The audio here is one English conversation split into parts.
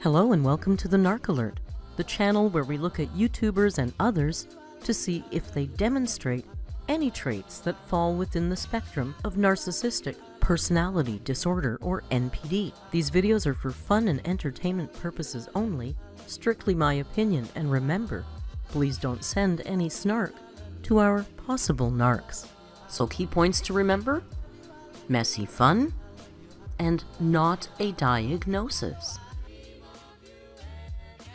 Hello and welcome to the Narc Alert, the channel where we look at YouTubers and others to see if they demonstrate any traits that fall within the spectrum of narcissistic personality disorder or NPD. These videos are for fun and entertainment purposes only, strictly my opinion, and remember, please don't send any snark to our possible narcs. So key points to remember? Messy fun and not a diagnosis.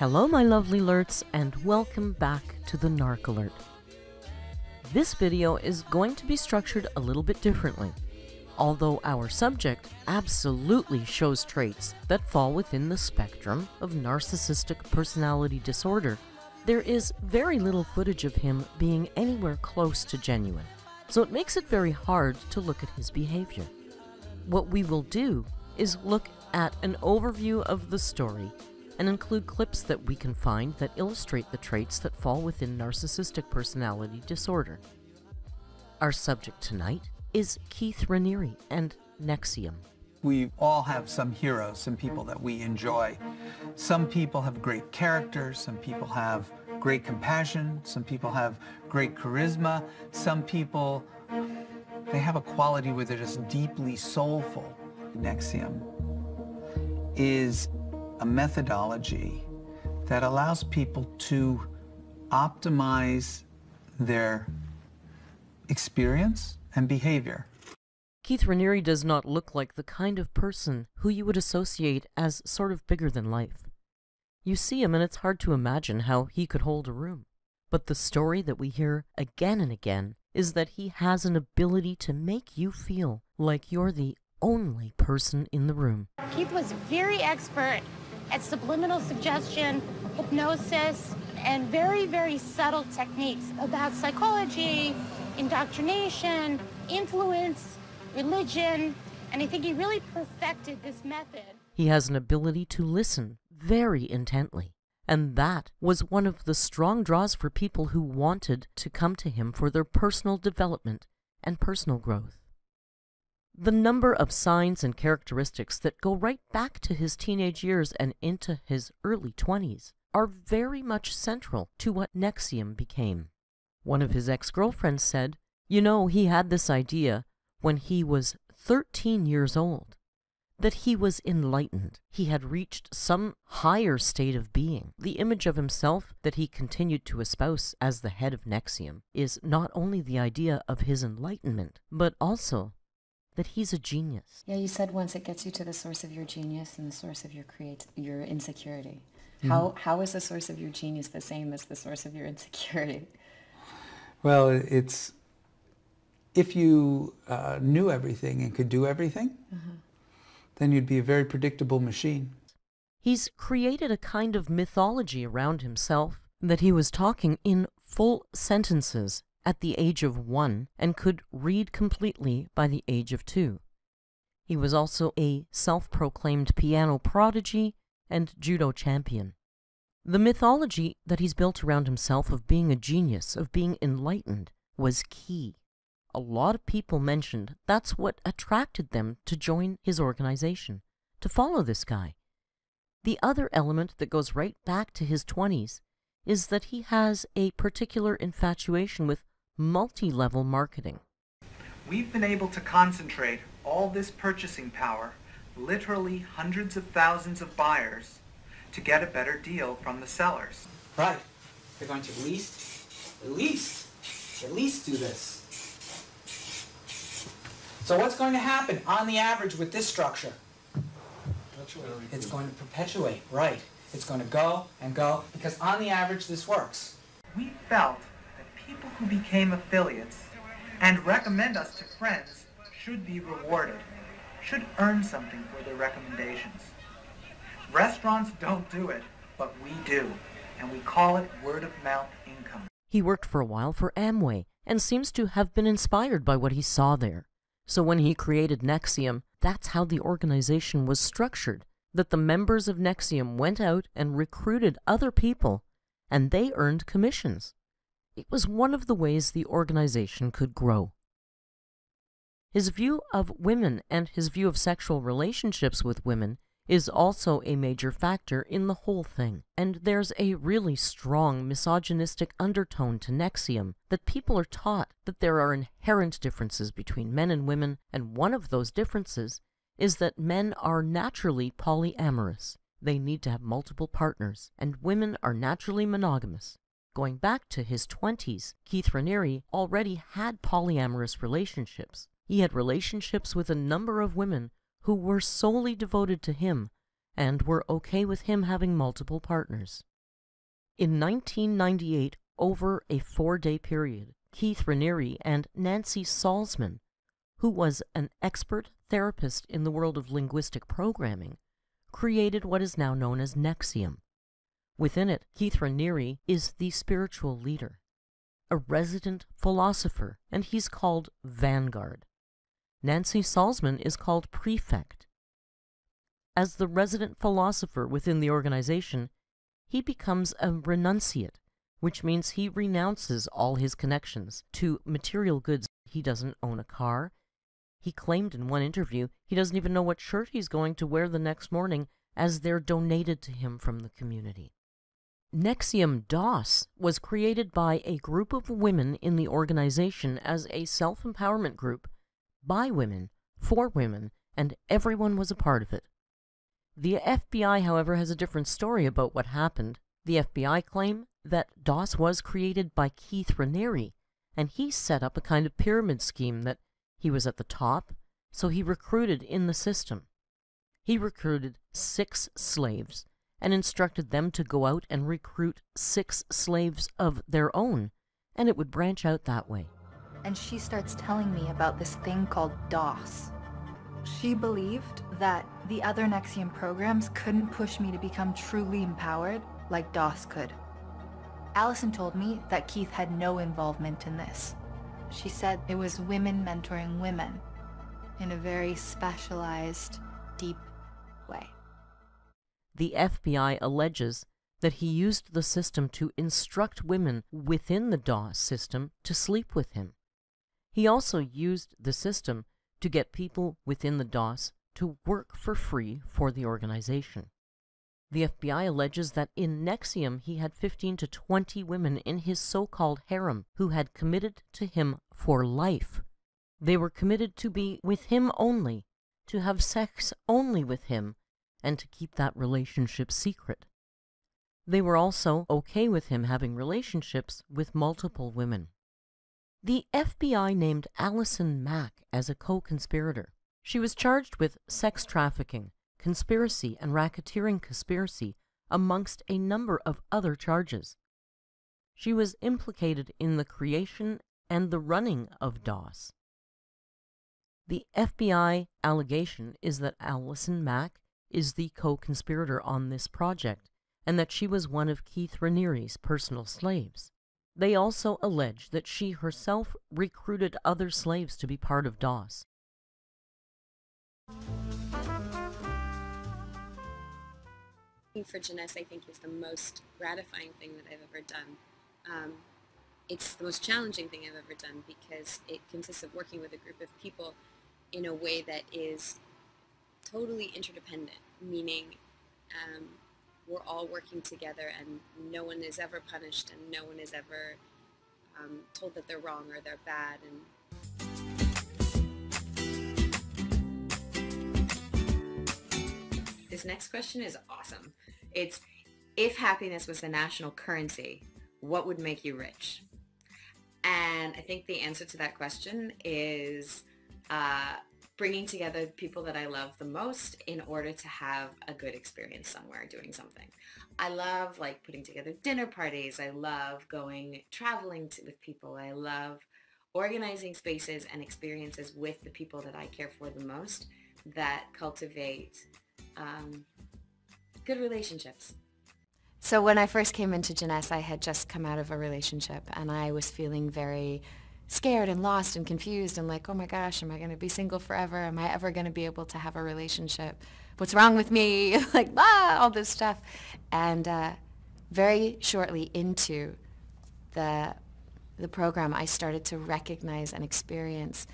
Hello, my lovely alerts, and welcome back to the Narc Alert. This video is going to be structured a little bit differently. Although our subject absolutely shows traits that fall within the spectrum of narcissistic personality disorder, there is very little footage of him being anywhere close to genuine, so it makes it very hard to look at his behavior. What we will do is look at an overview of the story and include clips that we can find that illustrate the traits that fall within narcissistic personality disorder. Our subject tonight is Keith Raniere and NXIVM. We all have some heroes, some people that we enjoy. Some people have great character, some people have great compassion, some people have great charisma, some people, they have a quality where they're just deeply soulful. NXIVM is a methodology that allows people to optimize their experience and behavior. Keith Raniere does not look like the kind of person who you would associate as sort of bigger than life. You see him and it's hard to imagine how he could hold a room. But the story that we hear again and again is that he has an ability to make you feel like you're the only person in the room. Keith was very expert at subliminal suggestion, hypnosis, and very, very subtle techniques about psychology, indoctrination, influence, religion, and I think he really perfected this method. He has an ability to listen very intently. And that was one of the strong draws for people who wanted to come to him for their personal development and personal growth. The number of signs and characteristics that go right back to his teenage years and into his early 20s are very much central to what NXIVM became. One of his ex-girlfriends said, you know, he had this idea when he was 13 years old, that he was enlightened. He had reached some higher state of being. The image of himself that he continued to espouse as the head of NXIVM is not only the idea of his enlightenment, but also that he's a genius. Yeah, you said once it gets you to the source of your genius and the source of your create your insecurity. Mm-hmm. How how is the source of your genius the same as the source of your insecurity? Well, it's if you uh, knew everything and could do everything, mm-hmm. then you'd be a very predictable machine. He's created a kind of mythology around himself that he was talking in full sentences at the age of one and could read completely by the age of two. He was also a self-proclaimed piano prodigy and judo champion. The mythology that he's built around himself of being a genius, of being enlightened, was key. A lot of people mentioned that's what attracted them to join his organization, to follow this guy. The other element that goes right back to his 20s is that he has a particular infatuation with multi-level marketing. We've been able to concentrate all this purchasing power, literally hundreds of thousands of buyers, to get a better deal from the sellers. Right. They're going to at least, at least, at least do this. So what's going to happen on the average with this structure? It's going to perpetuate, right. It's going to go and go because on the average this works. We felt people who became affiliates and recommend us to friends should be rewarded, should earn something for their recommendations. Restaurants don't do it, but we do, and we call it word-of-mouth income. He worked for a while for Amway and seems to have been inspired by what he saw there. So when he created NXIVM, that's how the organization was structured, that the members of NXIVM went out and recruited other people, and they earned commissions. It was one of the ways the organization could grow. His view of women and his view of sexual relationships with women is also a major factor in the whole thing, and there's a really strong misogynistic undertone to NXIVM that people are taught that there are inherent differences between men and women, and one of those differences is that men are naturally polyamorous. They need to have multiple partners, and women are naturally monogamous. Going back to his 20s, Keith Raniere already had polyamorous relationships. He had relationships with a number of women who were solely devoted to him and were okay with him having multiple partners. In 1998, over a four day period, Keith Raniere and Nancy Salzman, who was an expert therapist in the world of linguistic programming, created what is now known as NXIVM. Within it, Keith Raniere is the spiritual leader, a resident philosopher, and he's called Vanguard. Nancy Salzman is called prefect. As the resident philosopher within the organization, he becomes a renunciate, which means he renounces all his connections to material goods. He doesn't own a car. He claimed in one interview he doesn't even know what shirt he's going to wear the next morning as they're donated to him from the community. NXIVM DOS was created by a group of women in the organization as a self empowerment group by women, for women, and everyone was a part of it. The FBI, however, has a different story about what happened. The FBI claim that DOS was created by Keith Raniere, and he set up a kind of pyramid scheme that he was at the top, so he recruited in the system. He recruited six slaves and instructed them to go out and recruit six slaves of their own, and it would branch out that way and she starts telling me about this thing called DOS. She believed that the other NXIVM programs couldn't push me to become truly empowered like DOS could. Allison told me that Keith had no involvement in this. She said it was women mentoring women in a very specialized, deep way. The FBI alleges that he used the system to instruct women within the DOS system to sleep with him. He also used the system to get people within the DOS to work for free for the organization. The FBI alleges that in NXIVM he had 15 to 20 women in his so-called harem who had committed to him for life. They were committed to be with him only, to have sex only with him, and to keep that relationship secret. They were also okay with him having relationships with multiple women. The FBI named Allison Mack as a co-conspirator. She was charged with sex trafficking, conspiracy, and racketeering conspiracy, amongst a number of other charges. She was implicated in the creation and the running of DOS. The FBI allegation is that Allison Mack is the co-conspirator on this project, and that she was one of Keith Raniere's personal slaves. They also allege that she herself recruited other slaves to be part of DOS. For Jness, I think is the most gratifying thing that I've ever done. Um, it's the most challenging thing I've ever done because it consists of working with a group of people in a way that is totally interdependent, meaning um, we're all working together and no one is ever punished and no one is ever um, told that they're wrong or they're bad and This next question is awesome. It's if happiness was the national currency, what would make you rich? And I think the answer to that question is uh, bringing together people that I love the most in order to have a good experience somewhere doing something. I love like putting together dinner parties. I love going traveling to, with people. I love organizing spaces and experiences with the people that I care for the most that cultivate um, good relationships. So when I first came into Jness, I had just come out of a relationship and I was feeling very scared and lost and confused and like, oh my gosh, am I going to be single forever? Am I ever going to be able to have a relationship? What's wrong with me? like, ah, all this stuff. And uh, very shortly into the, the program, I started to recognize and experience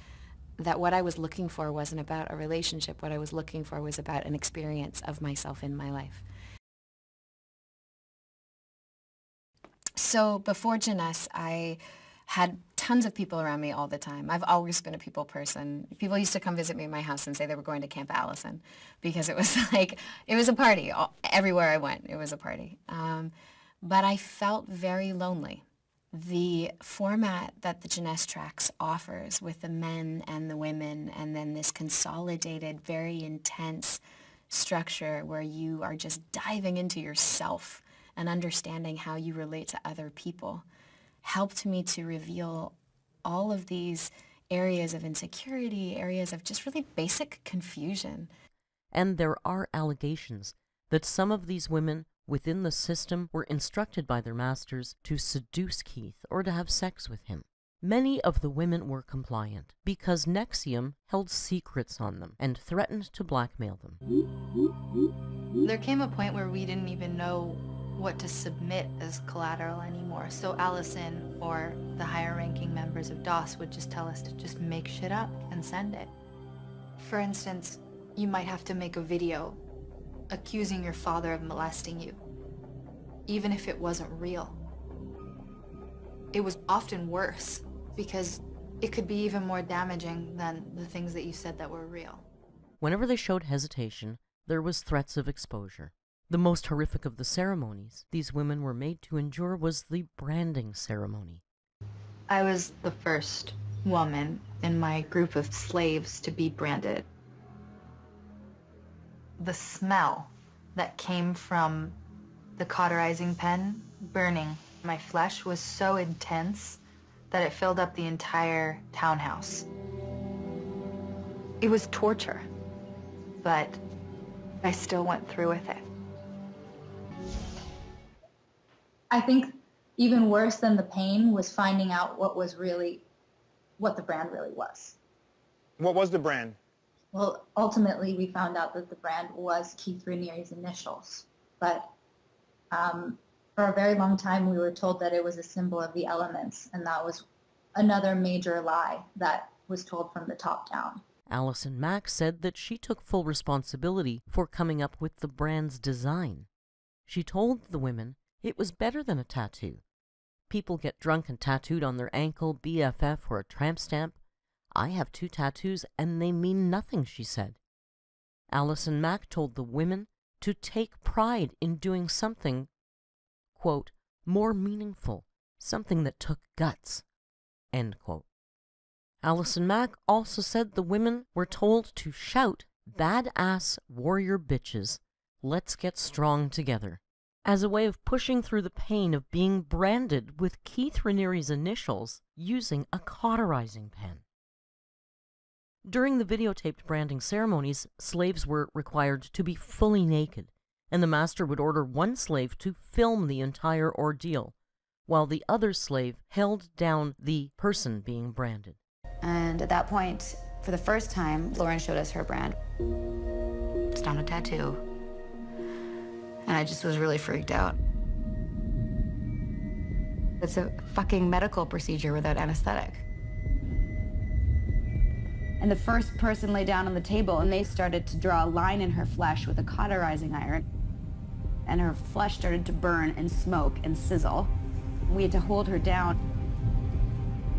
that what I was looking for wasn't about a relationship. What I was looking for was about an experience of myself in my life. So before Jness, I had tons of people around me all the time. I've always been a people person. People used to come visit me in my house and say they were going to Camp Allison because it was like, it was a party. All, everywhere I went, it was a party. Um, but I felt very lonely. The format that the Jness Tracks offers with the men and the women and then this consolidated, very intense structure where you are just diving into yourself and understanding how you relate to other people helped me to reveal all of these areas of insecurity, areas of just really basic confusion. And there are allegations that some of these women within the system were instructed by their masters to seduce Keith or to have sex with him. Many of the women were compliant because NXIVM held secrets on them and threatened to blackmail them. There came a point where we didn't even know what to submit as collateral anymore. So Allison or the higher ranking members of DOS would just tell us to just make shit up and send it. For instance, you might have to make a video accusing your father of molesting you, even if it wasn't real. It was often worse because it could be even more damaging than the things that you said that were real. Whenever they showed hesitation, there was threats of exposure. The most horrific of the ceremonies these women were made to endure was the branding ceremony. I was the first woman in my group of slaves to be branded. The smell that came from the cauterizing pen burning my flesh was so intense that it filled up the entire townhouse. It was torture, but I still went through with it. I think even worse than the pain was finding out what was really, what the brand really was. What was the brand? Well, ultimately, we found out that the brand was Keith Raniere's initials, but um, for a very long time, we were told that it was a symbol of the elements, and that was another major lie that was told from the top down. Allison Mack said that she took full responsibility for coming up with the brand's design. She told the women it was better than a tattoo. People get drunk and tattooed on their ankle, BFF, or a tramp stamp. I have two tattoos and they mean nothing, she said. Allison Mack told the women to take pride in doing something, quote, more meaningful, something that took guts, end quote. Allison Mack also said the women were told to shout, badass warrior bitches, let's get strong together, as a way of pushing through the pain of being branded with Keith Raniere's initials using a cauterizing pen. During the videotaped branding ceremonies, slaves were required to be fully naked, and the master would order one slave to film the entire ordeal, while the other slave held down the person being branded. And at that point, for the first time, Lauren showed us her brand. It's not a tattoo. And I just was really freaked out. It's a fucking medical procedure without anesthetic. And the first person lay down on the table and they started to draw a line in her flesh with a cauterizing iron. And her flesh started to burn and smoke and sizzle. We had to hold her down.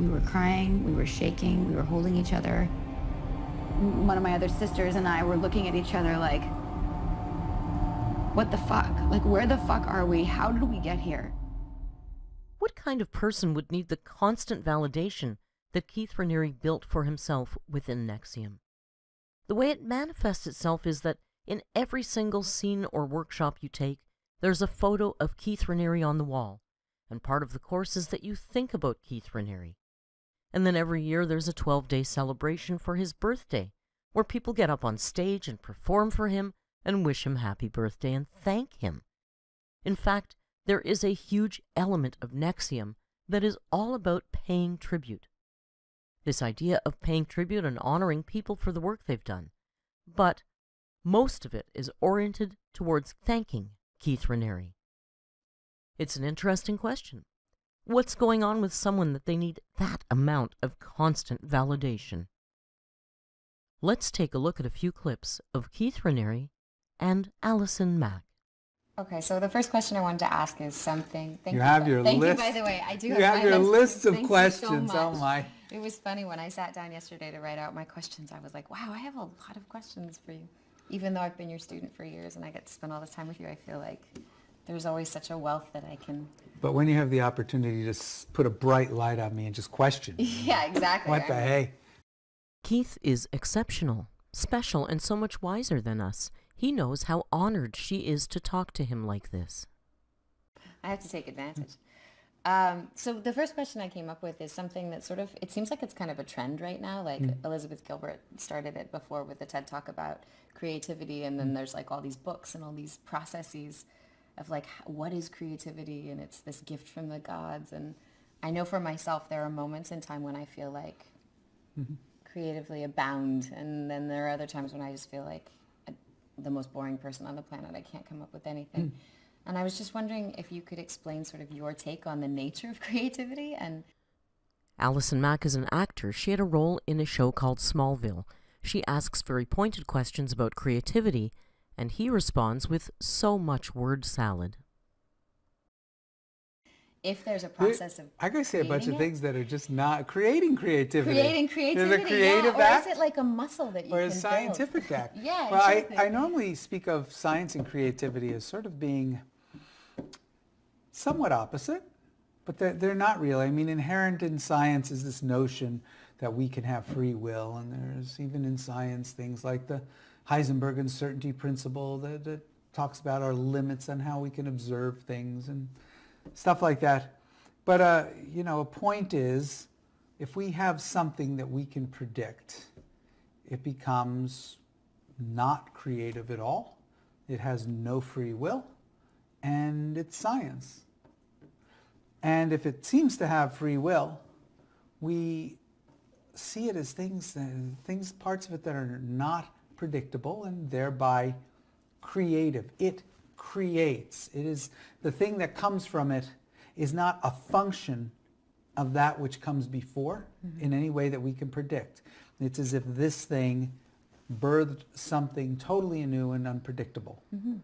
We were crying, we were shaking, we were holding each other. One of my other sisters and I were looking at each other like, what the fuck? Like, where the fuck are we? How did we get here? What kind of person would need the constant validation that Keith Raniere built for himself within NXIVM? The way it manifests itself is that in every single scene or workshop you take, there's a photo of Keith Raniere on the wall, and part of the course is that you think about Keith Raniere. And then every year there's a 12 day celebration for his birthday, where people get up on stage and perform for him and wish him happy birthday and thank him. In fact, there is a huge element of NXIVM that is all about paying tribute. This idea of paying tribute and honoring people for the work they've done. But most of it is oriented towards thanking Keith Raniere. It's an interesting question. What's going on with someone that they need that amount of constant validation? Let's take a look at a few clips of Keith Raniere and Allison Mack. Okay, so the first question I wanted to ask is something. Thank You you, have by- your thank list. you, by the way. I do You have, have my your list. list of Thank you so questions. Oh, my. It was funny when I sat down yesterday to write out my questions. I was like, wow, I have a lot of questions for you. Even though I've been your student for years and I get to spend all this time with you, I feel like there's always such a wealth that I can. But when you have the opportunity to put a bright light on me and just question, Yeah, exactly. what the right? hey? Keith is exceptional, special, and so much wiser than us. He knows how honored she is to talk to him like this. I have to take advantage. Um, so the first question I came up with is something that sort of, it seems like it's kind of a trend right now. Like Mm. Elizabeth Gilbert started it before with the TED Talk about creativity. And then there's like all these books and all these processes of like, what is creativity? And it's this gift from the gods. And I know for myself, there are moments in time when I feel like creatively abound. And then there are other times when I just feel like I, the most boring person on the planet. I can't come up with anything. Hmm. And I was just wondering if you could explain sort of your take on the nature of creativity and Allison Mack is an actor. She had a role in a show called Smallville. She asks very pointed questions about creativity, and he responds with so much word salad. If there's a process of I gotta say a bunch of it? things that are just not creating creativity. creating There's creativity, a creative yeah, or is it like a muscle that you or a build? scientific act. yeah, Well, exactly. I, I normally speak of science and creativity as sort of being somewhat opposite, but they're, they're not really. I mean, inherent in science is this notion that we can have free will, and there's even in science things like the Heisenberg uncertainty principle that, that talks about our limits on how we can observe things and stuff like that. But, uh, you know, a point is, if we have something that we can predict, it becomes not creative at all. It has no free will, and it's science. And if it seems to have free will, we see it as things, uh, things, parts of it that are not predictable and thereby creative. It creates. It is the thing that comes from it is not a function of that which comes before mm-hmm. in any way that we can predict. It's as if this thing birthed something totally new and unpredictable. Mm-hmm.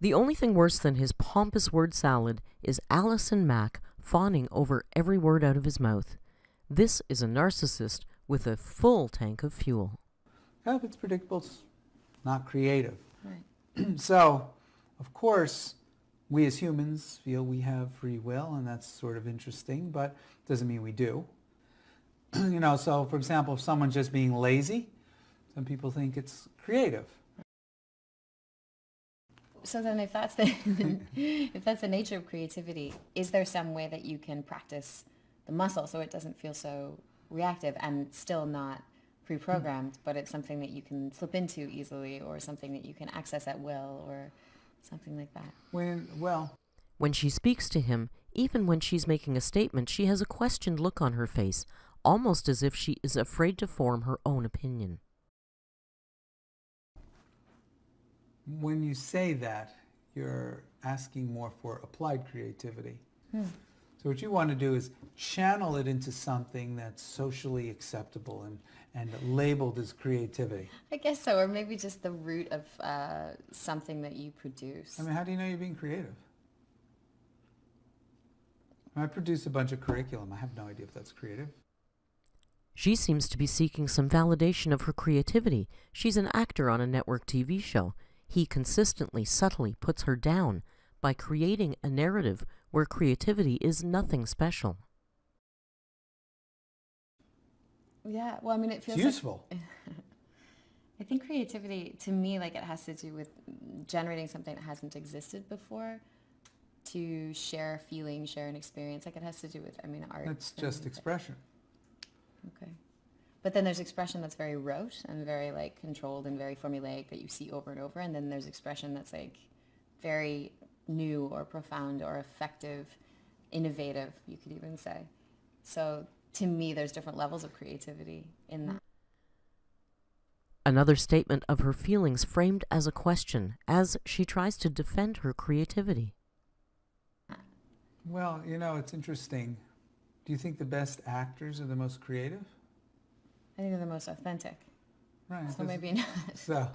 The only thing worse than his pompous word salad is Allison Mack fawning over every word out of his mouth. This is a narcissist with a full tank of fuel. If it's predictable, it's not creative. Right. so, of course, we as humans feel we have free will, and that's sort of interesting, but doesn't mean we do. you know, so for example, if someone's just being lazy, some people think it's creative. So then if that's the if that's the nature of creativity, is there some way that you can practice the muscle so it doesn't feel so reactive and still not pre-programmed, but it's something that you can slip into easily or something that you can access at will or something like that? When, well, When she speaks to him, even when she's making a statement, she has a questioned look on her face, almost as if she is afraid to form her own opinion. when you say that, you're asking more for applied creativity. Hmm. So what you want to do is channel it into something that's socially acceptable and, and labeled as creativity. I guess so, or maybe just the root of uh, something that you produce. I mean, how do you know you're being creative? I produce a bunch of curriculum. I have no idea if that's creative. She seems to be seeking some validation of her creativity. She's an actor on a network TV show. He consistently, subtly puts her down by creating a narrative where creativity is nothing special. Yeah, well, I mean, it It's feels like- useful. I think creativity, to me, like it has to do with generating something that hasn't existed before, to share a feeling, share an experience. Like it has to do with, I mean, art. It's just expression. Okay. But then there's expression that's very rote and very like controlled and very formulaic that you see over and over. And then there's expression that's like very new or profound or effective, innovative, you could even say. So to me, there's different levels of creativity in that. Another statement of her feelings framed as a question as she tries to defend her creativity. Well, you know, it's interesting. Do you think the best actors are the most creative? I think they're the most authentic. Right. So maybe not. So,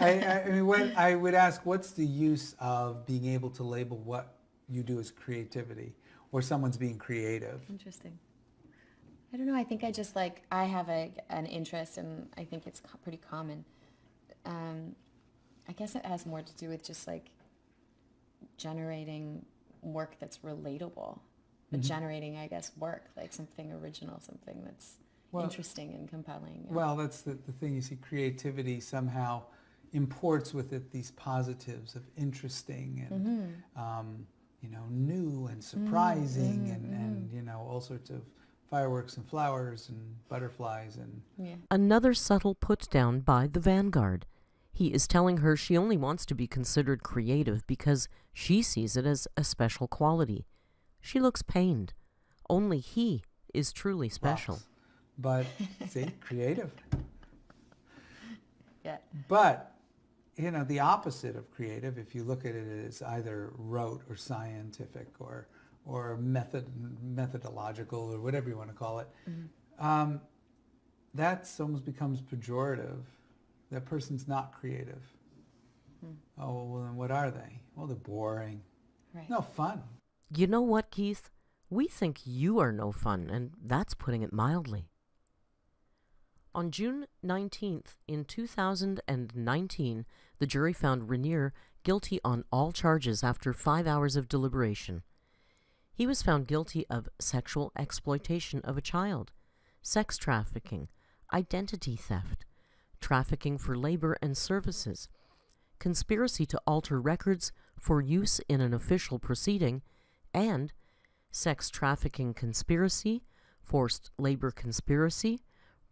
I, I, I mean, what I would ask, what's the use of being able to label what you do as creativity, or someone's being creative? Interesting. I don't know. I think I just like I have a an interest, and I think it's pretty common. Um, I guess it has more to do with just like generating work that's relatable, but Mhm. generating, I guess, work like something original, something that's Well- interesting and compelling. and- Well, that's the, the thing. You see, creativity somehow imports with it these positives of interesting and Mhm. um, you know new and surprising mhm, and, and you know all sorts of fireworks and flowers and butterflies and Yeah. Another subtle put down by the Vanguard. He is telling her she only wants to be considered creative because she sees it as a special quality. She looks pained. Only he is truly special. Lots. But see, creative. Yeah. But you know the opposite of creative, if you look at it as either rote or scientific or or method methodological or whatever you want to call it, um, that almost becomes pejorative. That person's not creative. Oh well, then what are they? Well, they're boring. Right. No fun. You know what, Keith? We think you are no fun, and that's putting it mildly. On June 19th, in 2019, the jury found Raniere guilty on all charges after five hours of deliberation. He was found guilty of sexual exploitation of a child, sex trafficking, identity theft, trafficking for labor and services, conspiracy to alter records for use in an official proceeding, and sex trafficking conspiracy, forced labor conspiracy,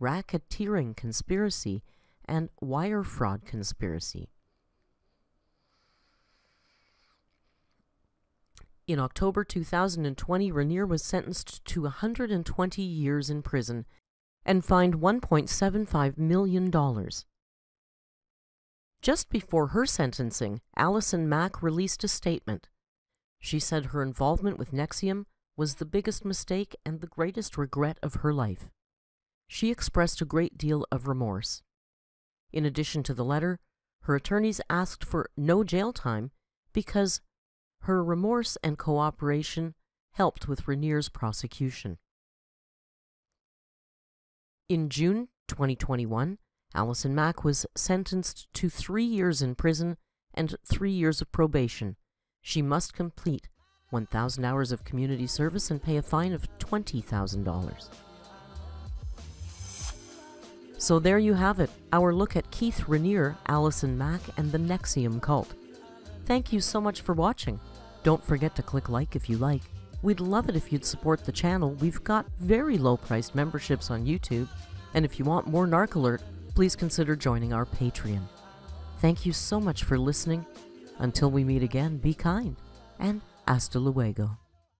racketeering conspiracy, and wire fraud conspiracy. In October 2020, Raniere was sentenced to 120 years in prison and fined $1.75 million. Just before her sentencing, Allison Mack released a statement. She said her involvement with NXIVM was the biggest mistake and the greatest regret of her life. She expressed a great deal of remorse. In addition to the letter, her attorneys asked for no jail time because her remorse and cooperation helped with Raniere's prosecution. In June 2021, Allison Mack was sentenced to three years in prison and three years of probation. She must complete 1,000 hours of community service and pay a fine of $20,000. So there you have it, our look at Keith Raniere, Allison Mack, and the NXIVM cult. Thank you so much for watching. Don't forget to click like if you like. We'd love it if you'd support the channel. We've got very low priced memberships on YouTube, and if you want more Narc Alert, please consider joining our Patreon. Thank you so much for listening. Until we meet again, be kind, and hasta luego.